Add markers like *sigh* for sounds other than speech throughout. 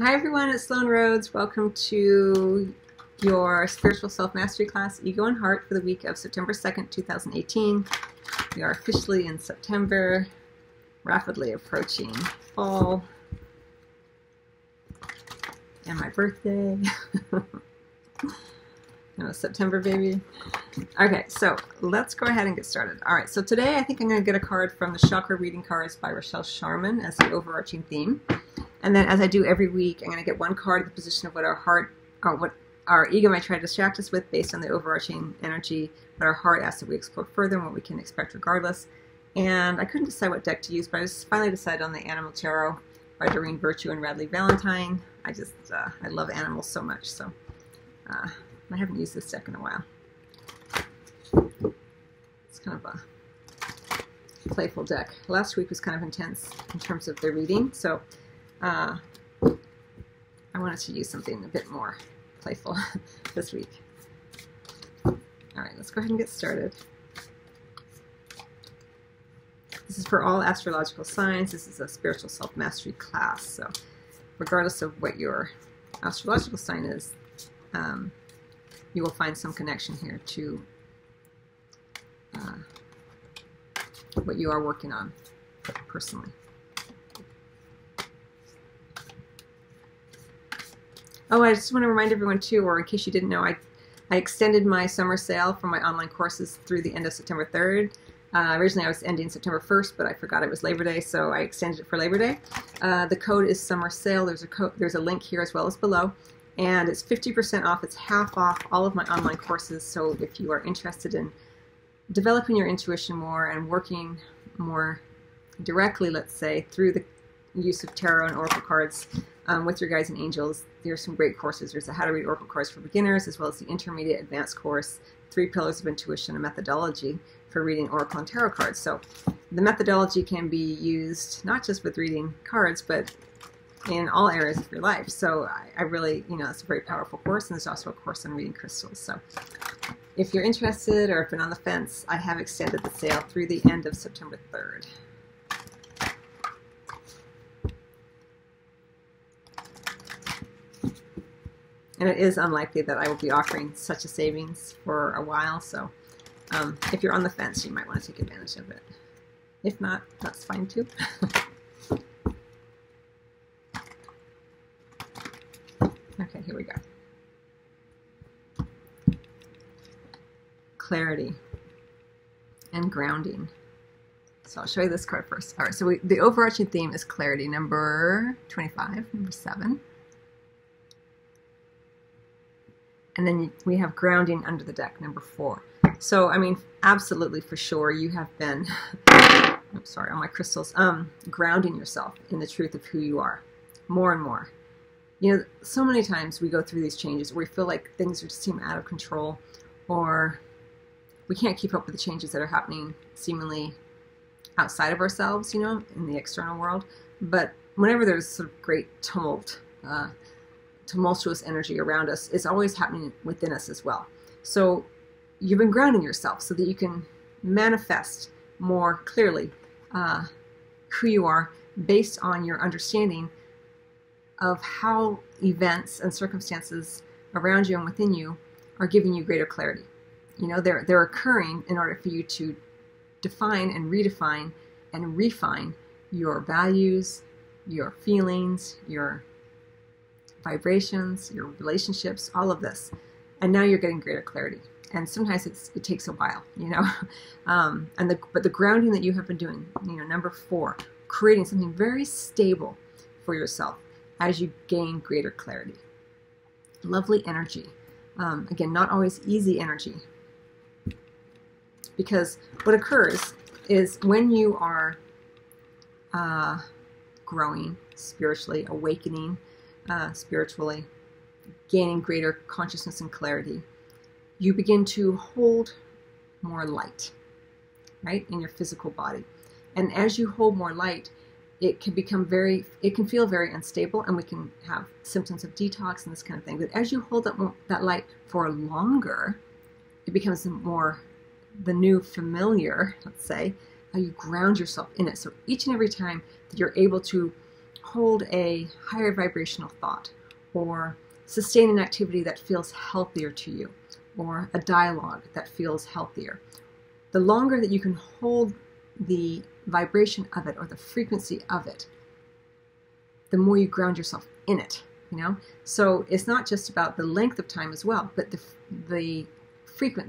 Hi everyone, it's Sloane Rhodes. Welcome to your Spiritual Self Mastery class, Ego and Heart, for the week of September 2nd, 2018. We are officially in September, rapidly approaching fall, and my birthday. *laughs* know, September baby. Okay, so let's go ahead and get started. All right, so today I think I'm going to get a card from the Chakra Reading Cards by Rochelle Sharman as the overarching theme. And then as I do every week, I'm going to get one card in the position of what our heart, or what our ego might try to distract us with based on the overarching energy, but our heart asks that we explore further and what we can expect regardless. And I couldn't decide what deck to use, but I just finally decided on the Animal Tarot by Doreen Virtue and Radleigh Valentine. I just, uh, I love animals so much, so uh, I haven't used this deck in a while. It's kind of a playful deck. Last week was kind of intense in terms of the reading, so uh, I wanted to use something a bit more playful *laughs* this week. All right, let's go ahead and get started. This is for all astrological signs. This is a spiritual self-mastery class, so regardless of what your astrological sign is, um, you will find some connection here to uh, what you are working on personally. Oh, I just want to remind everyone too, or in case you didn't know, I, I extended my summer sale for my online courses through the end of September 3rd. Uh, originally I was ending September 1st, but I forgot it was Labor Day, so I extended it for Labor Day. Uh, the code is summer sale. There's a there's a link here as well as below and it's 50% off. It's half off all of my online courses. So if you are interested in developing your intuition more and working more directly, let's say, through the use of tarot and oracle cards um, with your guides and angels, there's some great courses. There's a How to Read Oracle Cards for Beginners, as well as the Intermediate Advanced course, Three Pillars of Intuition, a methodology for reading oracle and tarot cards. So the methodology can be used not just with reading cards, but in all areas of your life. So I, I, really, you know, it's a very powerful course, and there's also a course on reading crystals. So if you're interested or have been on the fence, I have extended the sale through the end of September 3rd. And it is unlikely that I will be offering such a savings for a while, so um, if you're on the fence, you might want to take advantage of it. If not, that's fine too. *laughs* Okay, here we go. Clarity and grounding. So I'll show you this card first. All right, so we, the overarching theme is clarity, number 25, number 7. And then we have grounding under the deck, number 4. So, I mean, absolutely for sure, you have been, *laughs* I'm sorry, on my crystals, um, grounding yourself in the truth of who you are more and more you know, so many times we go through these changes where we feel like things just seem out of control or we can't keep up with the changes that are happening seemingly outside of ourselves, you know, in the external world. But whenever there's sort of great tumult, uh, tumultuous energy around us, it's always happening within us as well. So you've been grounding yourself so that you can manifest more clearly uh, who you are based on your understanding of how events and circumstances around you and within you are giving you greater clarity. You know, they're, they're occurring in order for you to define and redefine and refine your values, your feelings, your vibrations, your relationships, all of this. And now you're getting greater clarity. And sometimes it takes a while, you know. *laughs* Um, and the, but the grounding that you have been doing, you know, number four, creating something very stable for yourself as you gain greater clarity. Lovely energy. Um, again, not always easy energy. Because what occurs is when you are uh, growing spiritually, awakening uh, spiritually, gaining greater consciousness and clarity, you begin to hold more light, right, in your physical body. And as you hold more light, it can become very, it can feel very unstable and we can have symptoms of detox and this kind of thing. But as you hold that, that light for longer, it becomes more the new familiar, let's say, how you ground yourself in it. So each and every time that you're able to hold a higher vibrational thought or sustain an activity that feels healthier to you or a dialogue that feels healthier. The longer that you can hold the vibration of it or the frequency of it, the more you ground yourself in it, you know? So it's not just about the length of time as well, but the the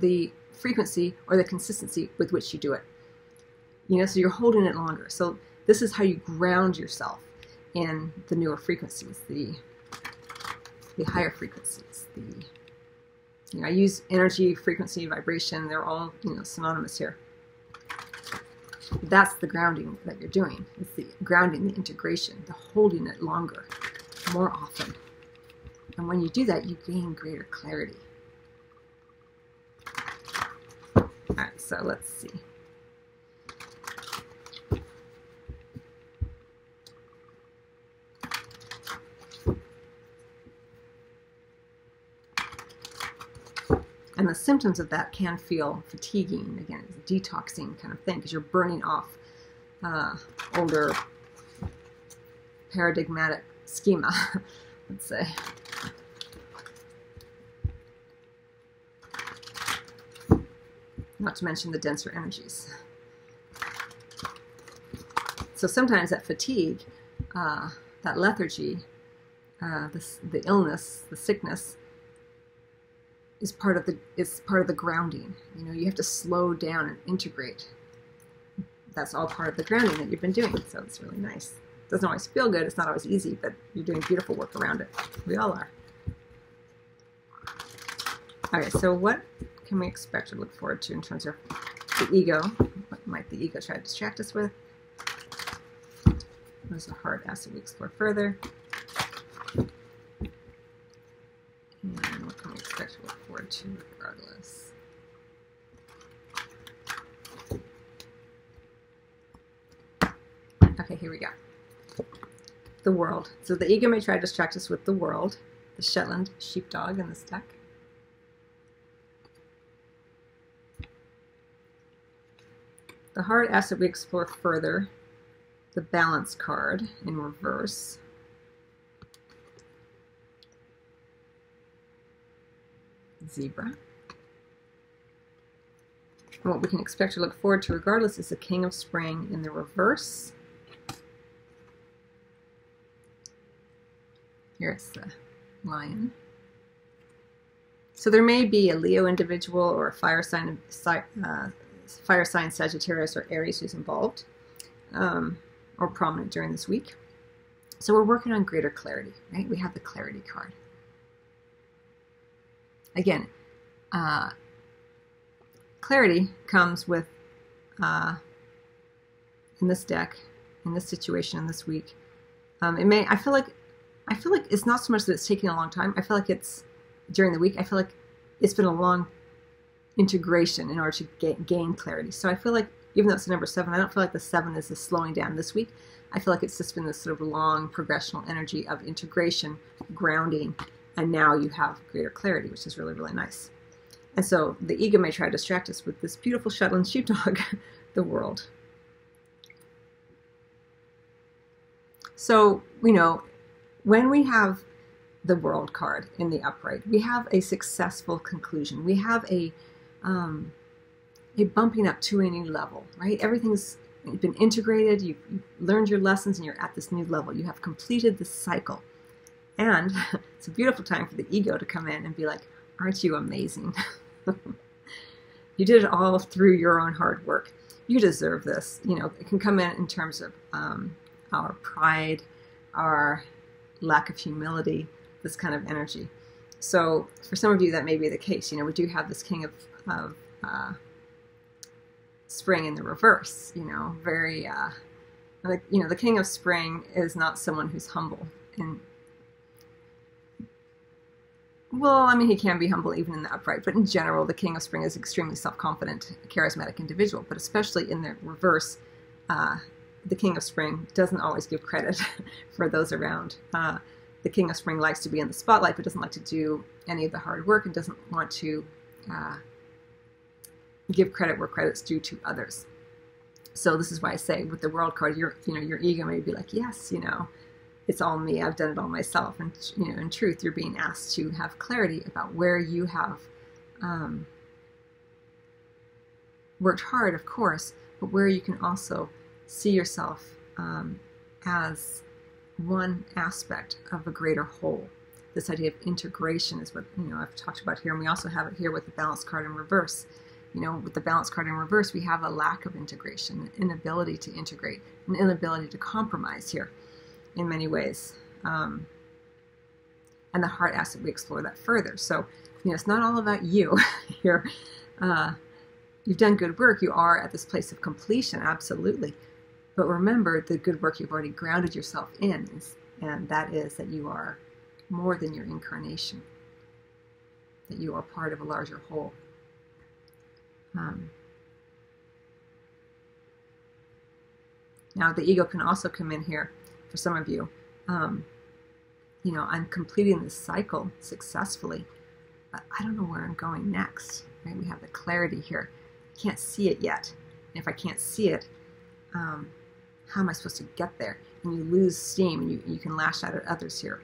the frequency or the consistency with which you do it. You know, so you're holding it longer. So this is how you ground yourself in the newer frequencies, the the higher frequencies, the you know, I use energy, frequency, vibration, they're all, you know, synonymous here. That's the grounding that you're doing. It's the grounding, the integration, the holding it longer, more often. And when you do that, you gain greater clarity. All right, so let's see. And the symptoms of that can feel fatiguing. Again, it's a detoxing kind of thing because you're burning off uh, older paradigmatic schema, *laughs* let's say. Not to mention the denser energies. So sometimes that fatigue, uh, that lethargy, uh, the, the illness, the sickness, is part of the is part of the grounding. You know, you have to slow down and integrate. That's all part of the grounding that you've been doing. So it's really nice. It doesn't always feel good. It's not always easy, but you're doing beautiful work around it. We all are. All right. so what can we expect or look forward to in terms of the ego? What might the ego try to distract us with? There's a hard acid we explore further. And what can we expect to regardless? Okay, here we go. The world. So the ego may try to distract us with the world, the Shetland sheepdog in this deck. The hard asset we explore further, the balance card in reverse. Zebra. And what we can expect to look forward to regardless is the King of Spring in the reverse. Here's the lion. So there may be a Leo individual or a fire sign, uh, fire sign Sagittarius or Aries who's involved um, or prominent during this week. So we're working on greater clarity, right? We have the clarity card. Again, uh, clarity comes with, uh, in this deck, in this situation, in this week. Um, it may, I feel like, I feel like it's not so much that it's taking a long time. I feel like it's during the week. I feel like it's been a long integration in order to get, gain clarity. So I feel like even though it's the number seven, I don't feel like the seven is slowing down this week. I feel like it's just been this sort of long progressional energy of integration, grounding, and now you have greater clarity, which is really, really nice. And so the ego may try to distract us with this beautiful Shetland sheepdog, *laughs* the world. So, you know, when we have the world card in the upright, we have a successful conclusion. We have a um, a bumping up to a new level, right? Everything's been integrated. You've, learned your lessons, and you're at this new level. You have completed the cycle. And *laughs* it's a beautiful time for the ego to come in and be like, Aren't you amazing? *laughs* you did it all through your own hard work. You deserve this. You know, it can come in in terms of um, our pride, our lack of humility, this kind of energy. So for some of you, that may be the case. You know, we do have this king of, of uh, spring in the reverse. You know, very uh, like you know, the king of spring is not someone who's humble and well, I mean, he can be humble even in the upright, but in general, the King of Spring is extremely self-confident, charismatic individual. But especially in the reverse, uh, the King of Spring doesn't always give credit *laughs* for those around. Uh, the King of Spring likes to be in the spotlight, but doesn't like to do any of the hard work and doesn't want to uh, give credit where credit's due to others. So this is why I say with the World card, your you know your ego may be like, yes, you know, it's all me. I've done it all myself. And you know, in truth, you're being asked to have clarity about where you have um, worked hard, of course, but where you can also see yourself um, as one aspect of a greater whole. This idea of integration is what you know I've talked about here, and we also have it here with the balance card in reverse. You know, with the balance card in reverse, we have a lack of integration, an inability to integrate, an inability to compromise here in many ways. Um, and the heart that we explore that further. So, you know, it's not all about you *laughs* here. Uh, you've done good work. You are at this place of completion, absolutely. But remember the good work you've already grounded yourself in, and that is that you are more than your incarnation, that you are part of a larger whole. Um, now, the ego can also come in here for some of you. Um, you know, I'm completing this cycle successfully, but I don't know where I'm going next. Right? We have the clarity here. I can't see it yet. And if I can't see it, um, how am I supposed to get there? And you lose steam and you, you can lash out at others here.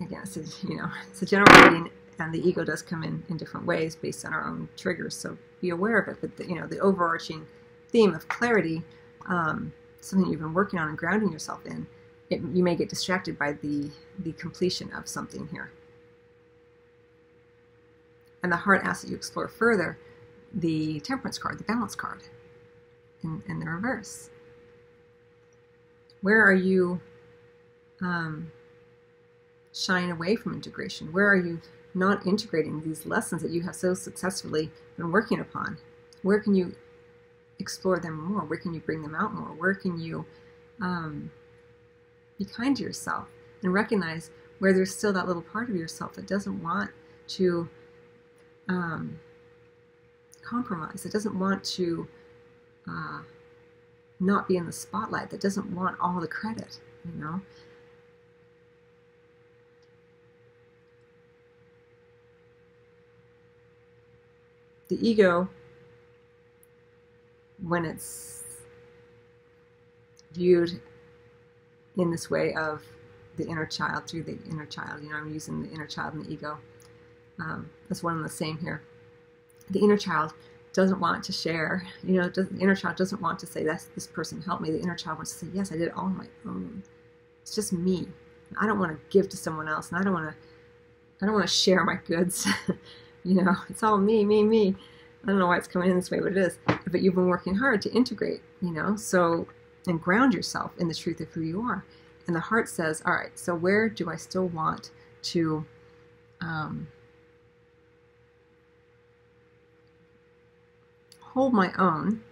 Again, it's a, you know, it's a general reading, and the ego does come in in different ways based on our own triggers. So be aware of it. But the, you know, the overarching theme of clarity, um, something you've been working on and grounding yourself in, it, you may get distracted by the the completion of something here. And the heart asks that you explore further the temperance card, the balance card in, in the reverse. Where are you um, shying away from integration? Where are you not integrating these lessons that you have so successfully been working upon? Where can you explore them more? Where can you bring them out more? Where can you um, be kind to yourself and recognize where there's still that little part of yourself that doesn't want to um, compromise, that doesn't want to uh, not be in the spotlight, that doesn't want all the credit, you know? The ego, when it's viewed in this way of the inner child through the inner child, you know, I'm using the inner child and the ego. Um, that's one and the same here. The inner child doesn't want to share. You know, the inner child doesn't want to say, "That's this person helped me." The inner child wants to say, "Yes, I did it all on my own. It's just me. I don't want to give to someone else, and I don't want to. I don't want to share my goods. *laughs* you know, it's all me, me, me. I don't know why it's coming in this way, but it is. But you've been working hard to integrate. You know, so and ground yourself in the truth of who you are. And the heart says, "All right, so where do I still want to?" Um, hold my own,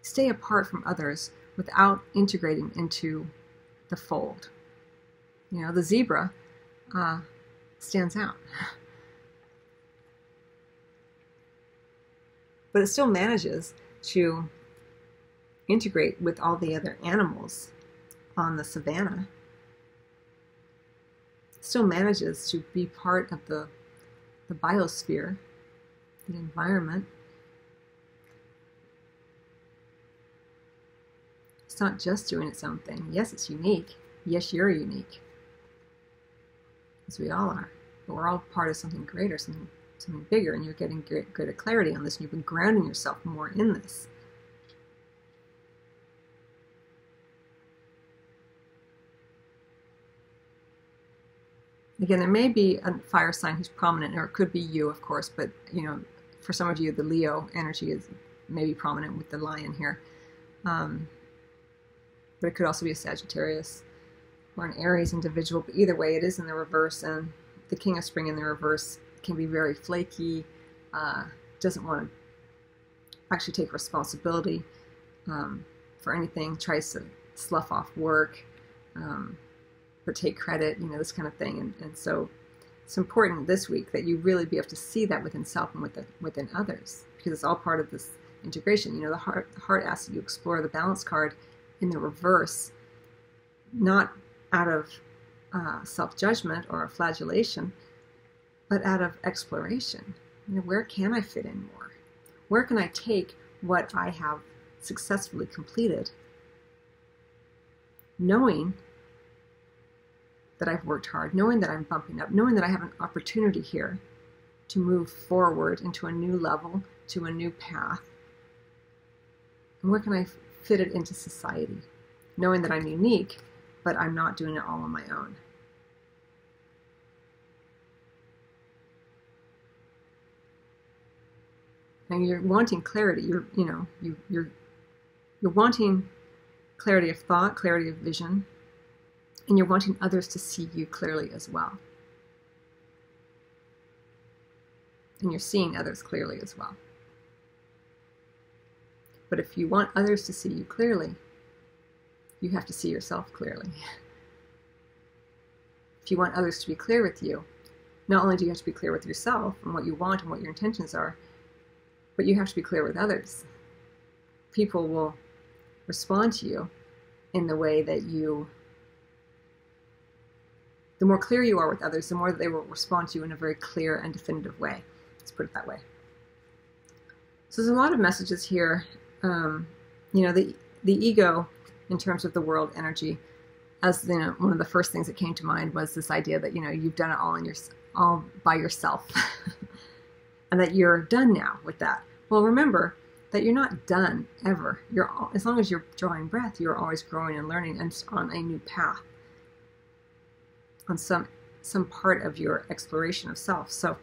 stay apart from others without integrating into the fold. You know, the zebra uh, stands out. *laughs* But it still manages to integrate with all the other animals on the savannah. Still manages to be part of the, the biosphere the environment. It's not just doing its own thing. Yes, it's unique. Yes, you're unique. As we all are. But we're all part of something greater, something something bigger, and you're getting greater clarity on this, and you've been grounding yourself more in this. Again, there may be a fire sign who's prominent, or it could be you, of course, but you know, for some of you, the Leo energy is maybe prominent with the lion here. Um, but it could also be a Sagittarius or an Aries individual. But either way, it is in the reverse, and the King of Spring in the reverse can be very flaky, uh, doesn't want to actually take responsibility um, for anything, tries to slough off work, um, or take credit, you know, this kind of thing. And, and so it's important this week that you really be able to see that within self and within, within others because it's all part of this integration. You know, the heart, the heart asks you explore the balance card in the reverse, not out of uh, self judgment or flagellation, but out of exploration. You know, where can I fit in more? Where can I take what I have successfully completed, knowing that I've worked hard, knowing that I'm bumping up, knowing that I have an opportunity here to move forward into a new level, to a new path. And where can I fit it into society? Knowing that I'm unique, but I'm not doing it all on my own. And you're wanting clarity. You're, you know, you, you're, you're wanting clarity of thought, clarity of vision, and you're wanting others to see you clearly as well. And you're seeing others clearly as well. But if you want others to see you clearly, you have to see yourself clearly. *laughs* if you want others to be clear with you, not only do you have to be clear with yourself and what you want and what your intentions are, but you have to be clear with others. People will respond to you in the way that you, the more clear you are with others, the more that they will respond to you in a very clear and definitive way. Let's put it that way. So there's a lot of messages here. Um, you know, the the ego, in terms of the world energy, as you know, one of the first things that came to mind was this idea that you know you've done it all in your all by yourself, *laughs* and that you're done now with that. Well, remember that you're not done ever. You're as long as you're drawing breath, you're always growing and learning and on a new path, on some some part of your exploration of self. So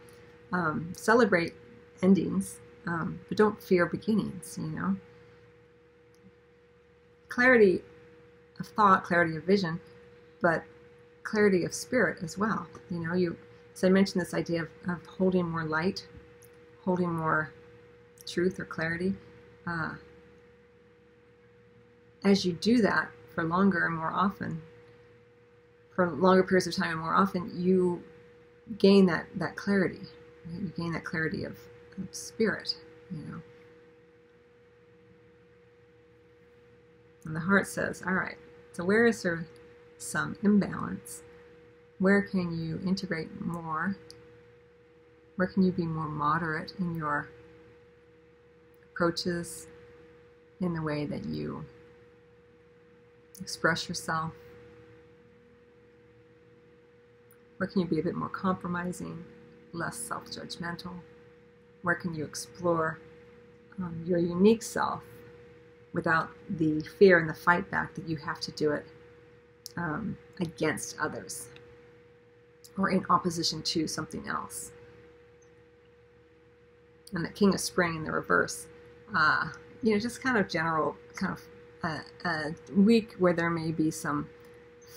um, celebrate endings, um, but don't fear beginnings. You know, clarity of thought, clarity of vision, but clarity of spirit as well. You know, you. So I mentioned this idea of, of holding more light, holding more truth or clarity, uh, as you do that for longer and more often, for longer periods of time and more often, you gain that, that clarity. Right? You gain that clarity of, of spirit, you know. And the heart says, all right, so where is there some imbalance? Where can you integrate more? Where can you be more moderate in your approaches, in the way that you express yourself? Where can you be a bit more compromising, less self judgmental? Where can you explore um, your unique self without the fear and the fight back that you have to do it um, against others or in opposition to something else? And the King of Spring in the reverse uh, you know, just kind of general, kind of a, a week where there may be some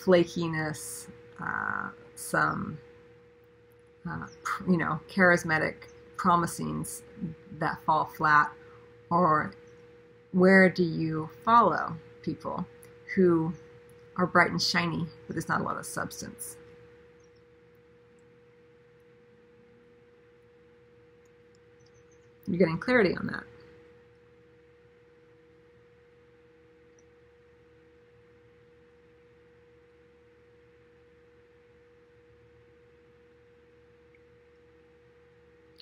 flakiness, uh, some, uh, you know, charismatic promisings that fall flat, or where do you follow people who are bright and shiny, but there's not a lot of substance? You're getting clarity on that.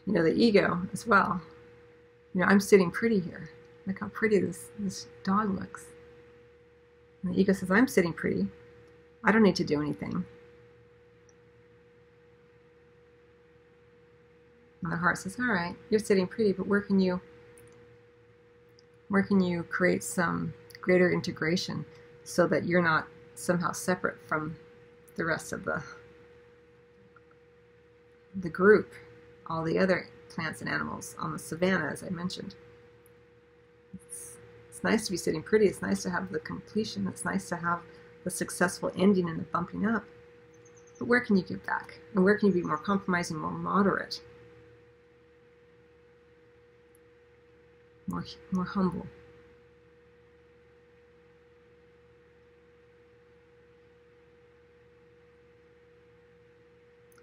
You know, the ego as well. You know, I'm sitting pretty here. Look how pretty this, this dog looks. And the ego says, I'm sitting pretty. I don't need to do anything. And the heart says, all right, you're sitting pretty, but where can you, where can you create some greater integration so that you're not somehow separate from the rest of the, the group? All the other plants and animals on the savannah, as I mentioned. It's, it's nice to be sitting pretty. It's nice to have the completion. It's nice to have the successful ending and the bumping up. But where can you give back? And where can you be more compromising, more moderate, more, more humble?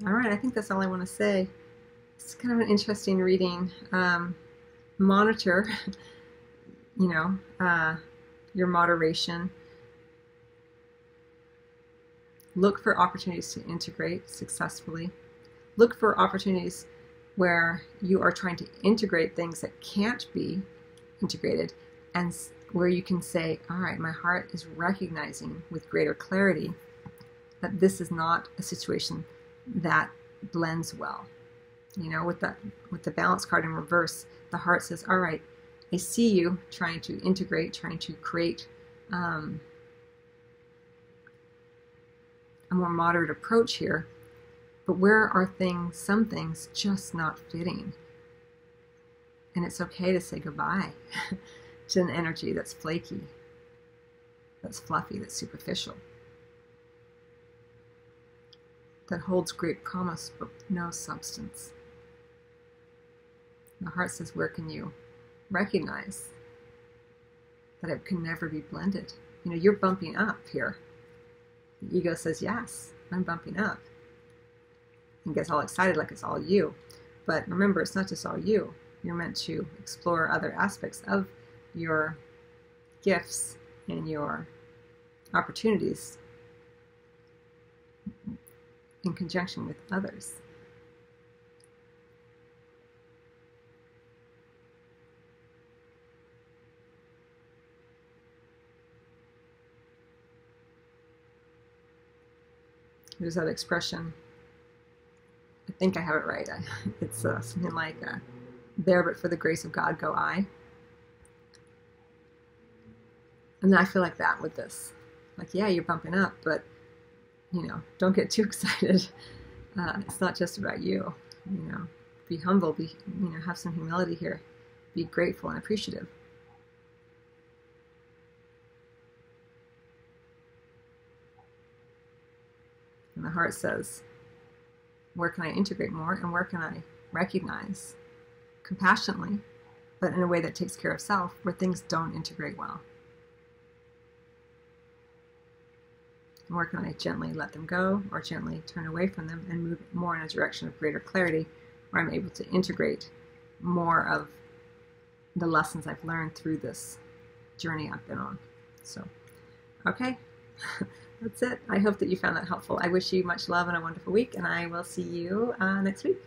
All right, I think that's all I want to say it's kind of an interesting reading. Um, monitor, *laughs* you know, uh, your moderation. Look for opportunities to integrate successfully. Look for opportunities where you are trying to integrate things that can't be integrated and where you can say, All right, my heart is recognizing with greater clarity that this is not a situation that blends well. You know, with the with the balance card in reverse, the heart says, "All right, I see you trying to integrate, trying to create um, a more moderate approach here, but where are things, some things, just not fitting? And it's okay to say goodbye *laughs* to an energy that's flaky, that's fluffy, that's superficial." that holds great promise but no substance. The heart says, Where can you recognize that it can never be blended? You know, you're bumping up here. The ego says, Yes, I'm bumping up. And gets all excited like it's all you. But remember, it's not just all you. You're meant to explore other aspects of your gifts and your opportunities in conjunction with others. There's that expression. I think I have it right. *laughs* It's uh, something like, uh, "There, but for the grace of God, go I." And I feel like that with this. Like, yeah, you're bumping up, but you know, don't get too *laughs* excited. Uh, it's not just about you. You know, be humble. Be you know, have some humility here. Be grateful and appreciative. The heart says, where can I integrate more and where can I recognize compassionately, but in a way that takes care of self, where things don't integrate well? And where can I gently let them go or gently turn away from them and move more in a direction of greater clarity where I'm able to integrate more of the lessons I've learned through this journey I've been on. So, okay, *laughs* that's it. I hope that you found that helpful. I wish you much love and a wonderful week, and I will see you uh, next week.